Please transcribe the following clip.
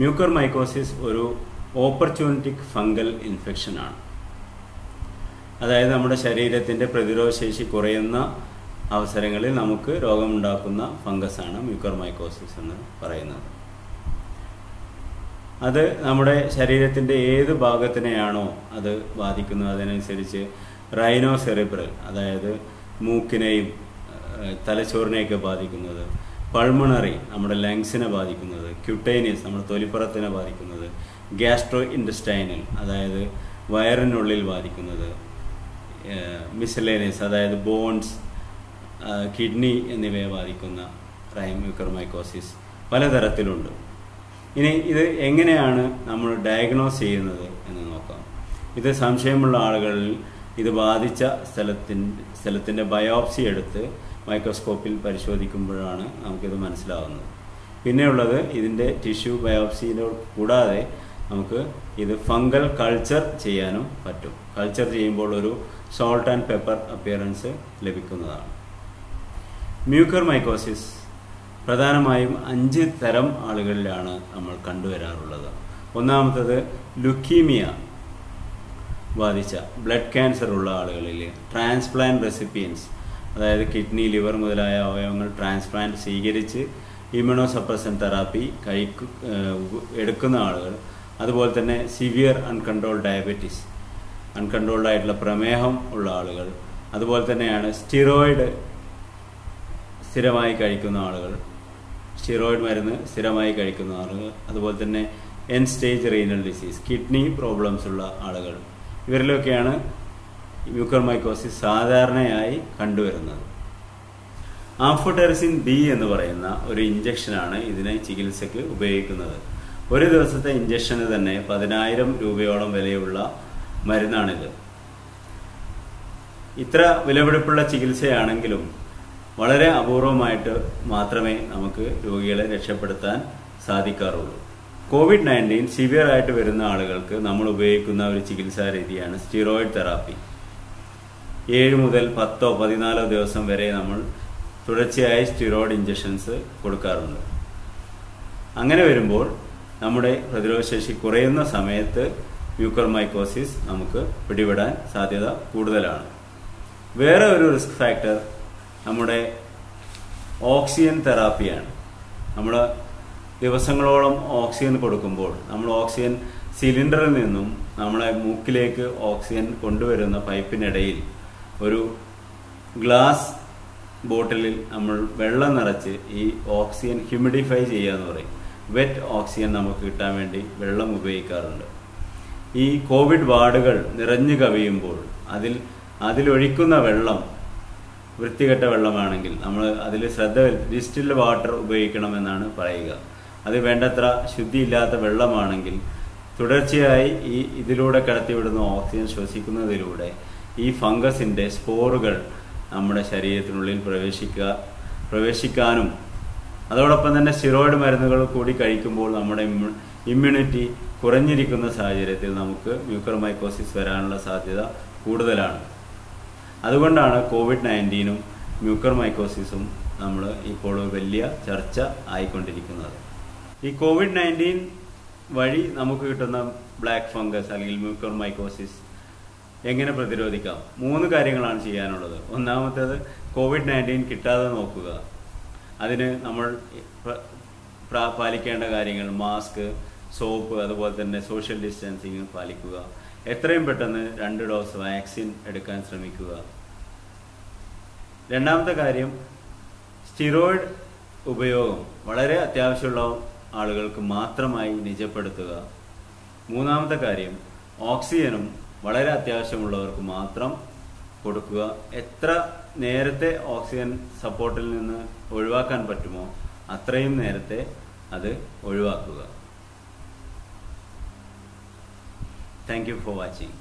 Mucor mycosis ഒരു ഓപ്പർച്യൂണിറ്റിക് fungal ഇൻഫെക്ഷനാണ്. അതായത് നമ്മുടെ ശരീരത്തിന്റെ പ്രതിരോധശേഷി കുറയുന്ന അവസരങ്ങളിൽ നമുക്ക് രോഗമുണ്ടാക്കുന്ന ഫംഗസാണ് മ്യൂക്കർ മൈക്കോസിസ് എന്ന് പറയുന്നത്. അത് നമ്മുടെ ശരീരത്തിന്റെ ഏത് ഭാഗത്തിനെയാണോ അത് ബാധിക്കുന്നത് അതിനനുസരിച്ച് റൈനോ സെറിബ്രൽ അതായത് മൂക്കിനെയും തലച്ചോറിനെയൊക്കെ ബാധിക്കുന്നത് പൾമണറി നമ്മുടെ ലങ്സിനെ ബാധിക്കുന്നത് ക്യുട്ടേനിയസ് നമ്മുടെ തൊലിപ്പുറത്തിനെ ബാധിക്കുന്നത് ഗ്യാസ്ട്രോ ഇൻഡസ്റ്റൈനൽ അതായത് വയറിനുള്ളിൽ ബാധിക്കുന്നത് മിസലേനിയസ് അതായത് ബോൺസ് കിഡ്നി എന്നിവയെ ബാധിക്കുന്ന റൈമ്യൂക്കർമൈക്കോസിസ് പലതരത്തിലുണ്ട്. ഇനി ഇത് എങ്ങനെയാണ് നമ്മൾ ഡയഗ്നോസ് ചെയ്യുന്നത് എന്ന് നോക്കാം. ഇത് സംശയമുള്ള ആളുകളിൽ ഇത് ബാധിച്ച സ്ഥലത്തിന്റെ സ്ഥലത്തിന്റെ ബയോപ്സി എടുത്ത് മൈക്രോസ്കോപ്പിൽ പരിശോധിക്കുമ്പോഴാണ് നമുക്കിത് മനസ്സിലാവുന്നത്. പിന്നെയുള്ളത് ഇതിന്റെ ടിഷ്യൂ ബയോപ്സിയുടെ കൂടാതെ നമുക്ക് ഇത് ഫംഗൽ കൾച്ചർ ചെയ്യാനും പറ്റും. കൾച്ചർ ചെയ്യുമ്പോൾ ഒരു സോൾട്ട് ആൻഡ് പെപ്പർ അപ്പിയറൻസ് ലഭിക്കുന്നതാണ്. മ്യൂക്കർ മൈക്കോസിസ് പ്രധാനമായും അഞ്ച് തരം ആളുകളിലാണ് നമ്മൾ കണ്ടുവരാറുള്ളത്. ഒന്നാമത്തത് ലുക്കീമിയ ബാധിച്ച ബ്ലഡ് ക്യാൻസർ ഉള്ള ആളുകളിൽ ട്രാൻസ്പ്ലാന്റ് റെസിപ്പിയൻസ് അതായത് കിഡ്നി ലിവർ മുതലായ അവയവങ്ങൾ ട്രാൻസ്പ്ലാന്റ് സ്വീകരിച്ച് ഇമ്യൂണോ സപ്രസൻ തെറാപ്പി കഴിക്കു എടുക്കുന്ന ആളുകൾ. അതുപോലെ തന്നെ സിവിയർ അൺകൺട്രോൾ ഡയബറ്റീസ് അൺകൺട്രോൾഡ് ആയിട്ടുള്ള പ്രമേഹം ഉള്ള ആളുകൾ. അതുപോലെ തന്നെയാണ് സ്റ്റിറോയിഡ് സ്ഥിരമായി കഴിക്കുന്ന ആളുകൾ. സ്റ്റിറോയിഡ് മരുന്ന് സ്ഥിരമായി കഴിക്കുന്ന ആളുകൾ. അതുപോലെ തന്നെ end stage renal disease kidney problems ഉള്ള ആളുകൾ. ഇവരിലൊക്കെയാണ് മ്യൂക്കർമൈക്കോസിസ് സാധാരണയായി കണ്ടുവരുന്നത്. ആംഫോടെറിസിൻ ബി എന്ന് പറയുന്ന ഒരു ഇഞ്ചക്ഷനാണ് ഇതിനെ ചികിത്സയ്ക്ക് ഉപയോഗിക്കുന്നത്. ഒരു ദിവസത്തെ ഇഞ്ചക്ഷന് തന്നെ പതിനായിരം രൂപയോളം വിലയുള്ള മരുന്നാണിത്. ഇത്ര വിലപിടിപ്പുള്ള ചികിത്സയാണെങ്കിലും വളരെ അപൂർവമായിട്ട് മാത്രമേ നമുക്ക് രോഗികളെ രക്ഷപ്പെടുത്താൻ സാധിക്കാറുള്ളൂ. കോവിഡ് നയന്റീൻ സിവിയർ ആയിട്ട് വരുന്ന ആളുകൾക്ക് നമ്മൾ ഉപയോഗിക്കുന്ന ഒരു ചികിത്സാ രീതിയാണ് സ്റ്റിറോയിഡ് തെറാപ്പി. ഏഴ് മുതൽ പത്തോ പതിനാലോ ദിവസം വരെ നമ്മൾ തുടർച്ചയായി സ്റ്റിറോയിഡ് ഇഞ്ചക്ഷൻസ് കൊടുക്കാറുണ്ട്. അങ്ങനെ വരുമ്പോൾ നമ്മുടെ പ്രതിരോധശേഷി കുറയുന്ന സമയത്ത് മ്യൂക്കർമൈക്കോസിസ് നമുക്ക് പിടിപെടാൻ സാധ്യത കൂടുതലാണ്. വേറെ ഒരു റിസ്ക് ഫാക്ടർ നമ്മുടെ ഓക്സിജൻ തെറാപ്പിയാണ്. നമ്മൾ ദിവസങ്ങളോളം ഓക്സിജൻ കൊടുക്കുമ്പോൾ നമ്മൾ ഓക്സിജൻ സിലിണ്ടറിൽ നിന്നും നമ്മളെ മൂക്കിലേക്ക് ഓക്സിജൻ കൊണ്ടുവരുന്ന പൈപ്പിനിടയിൽ ഒരു ഗ്ലാസ് ബോട്ടിലിൽ നമ്മൾ വെള്ളം നിറച്ച് ഈ ഓക്സിജൻ ഹ്യൂമിഡിഫൈ ചെയ്യുക എന്ന് പറയും. വെറ്റ് ഓക്സിജൻ നമുക്ക് കിട്ടാൻ വേണ്ടി വെള്ളം ഉപയോഗിക്കാറുണ്ട്. ഈ കോവിഡ് വാർഡുകൾ നിറഞ്ഞു കവിയുമ്പോൾ അതിൽ അതിലൊഴിക്കുന്ന വെള്ളം വൃത്തികെട്ട വെള്ളമാണെങ്കിൽ നമ്മൾ അതിൽ ശ്രദ്ധ ഡിസ്റ്റിൽഡ് വാട്ടർ ഉപയോഗിക്കണമെന്നാണ് പറയുക. അത് വേണ്ടത്ര ശുദ്ധിയില്ലാത്ത വെള്ളമാണെങ്കിൽ തുടർച്ചയായി ഈ ഇതിലൂടെ കടത്തിവിടുന്ന ഓക്സിജൻ ശ്വസിക്കുന്നതിലൂടെ ഈ ഫംഗസിന്റെ സ്പോറുകൾ നമ്മുടെ ശരീരത്തിനുള്ളിൽ പ്രവേശിക്കുക പ്രവേശിക്കാനും അതോടൊപ്പം തന്നെ സ്റ്റിറോയിഡ് മരുന്നുകൾ കൂടി കഴിക്കുമ്പോൾ നമ്മുടെ ഇമ്മ്യൂണിറ്റി കുറഞ്ഞിരിക്കുന്ന സാഹചര്യത്തിൽ നമുക്ക് മ്യൂക്കർമൈക്കോസിസ് വരാനുള്ള സാധ്യത കൂടുതലാണ്. അതുകൊണ്ടാണ് കോവിഡ് നയന്റീനും മ്യൂക്കർമൈക്കോസിസും നമ്മൾ ഇപ്പോൾ വലിയ ചർച്ച ആയിക്കൊണ്ടിരിക്കുന്നത്. ഈ കോവിഡ് നയന്റീൻ വഴി നമുക്ക് കിട്ടുന്ന ബ്ലാക്ക് ഫംഗസ് അല്ലെങ്കിൽ മ്യൂക്കർമൈക്കോസിസ് എങ്ങനെ പ്രതിരോധിക്കാം? മൂന്ന് കാര്യങ്ങളാണ് ചെയ്യാനുള്ളത്. ഒന്നാമത്തേത് കോവിഡ് നയന്റീൻ കിട്ടാതെ നോക്കുക. അതിന് നമ്മൾ പാലിക്കേണ്ട കാര്യങ്ങൾ മാസ്ക് സോപ്പ് അതുപോലെ തന്നെ സോഷ്യൽ ഡിസ്റ്റൻസിങ് പാലിക്കുക. എത്രയും പെട്ടെന്ന് രണ്ട് ഡോസ് വാക്സിൻ എടുക്കാൻ ശ്രമിക്കുക. രണ്ടാമത്തെ കാര്യം സ്റ്റിറോയിഡ് ഉപയോഗം വളരെ അത്യാവശ്യമുള്ള ആളുകൾക്ക് മാത്രമായി നിജപ്പെടുത്തുക. മൂന്നാമത്തെ കാര്യം ഓക്സിജനും വളരെ അത്യാവശ്യമുള്ളവർക്ക് മാത്രം കൊടുക്കുക. എത്ര നേരത്തെ ഓക്സിജൻ സപ്പോർട്ടിൽ നിന്ന് ഒഴിവാക്കാൻ പറ്റുമോ അത്രയും നേരത്തെ അത് ഒഴിവാക്കുക. Thank you for watching